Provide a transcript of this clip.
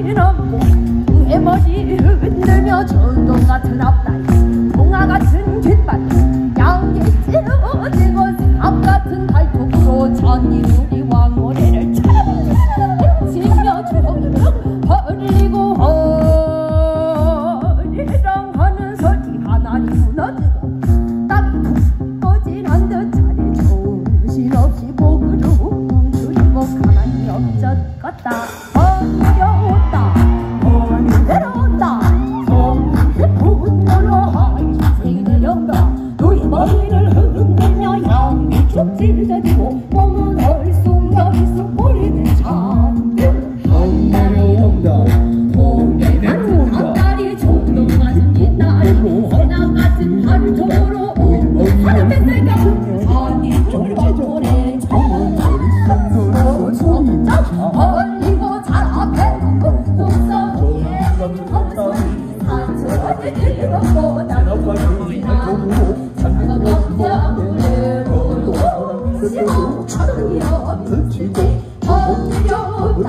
이런 공의 머리 흔들며 전동 같은 앞다리 공아 같은 뒷발 양이 찢어지고 삼 같은 발톱으로 잔이 우리 왕모래를 차지며 주렁 버리고 허리랑 하는 설이 하나님 무너지고 어떤 상처를 입었고 나쁘지만 보고 찾는 것만으로 싫어 어려웠다